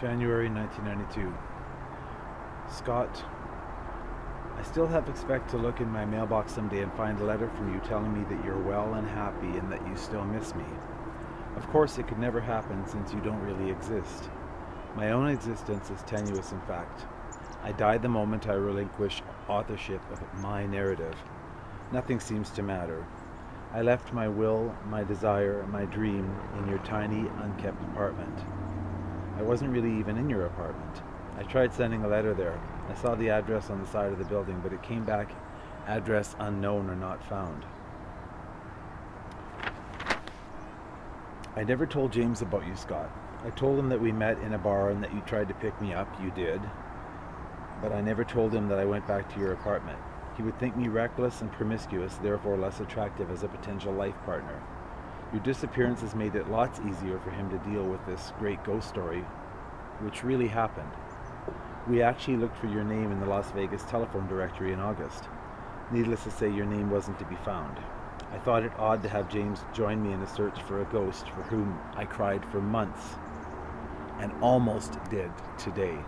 January 1992. Scott, I still have expect to look in my mailbox someday and find a letter from you telling me that you're well and happy and that you still miss me. Of course, it could never happen since you don't really exist. My own existence is tenuous, in fact. I die the moment I relinquish authorship of my narrative. Nothing seems to matter. I left my will, my desire, my dream in your tiny, unkept apartment. I wasn't really even in your apartment. I tried sending a letter there. I saw the address on the side of the building, but it came back address unknown or not found. I never told James about you, Scott. I told him that we met in a bar and that you tried to pick me up. You did. But I never told him that I went back to your apartment. He would think me reckless and promiscuous, therefore less attractive as a potential life partner. Your disappearance has made it lots easier for him to deal with this great ghost story, which really happened. We actually looked for your name in the Las Vegas telephone directory in August. Needless to say, your name wasn't to be found. I thought it odd to have James join me in a search for a ghost for whom I cried for months and almost did today.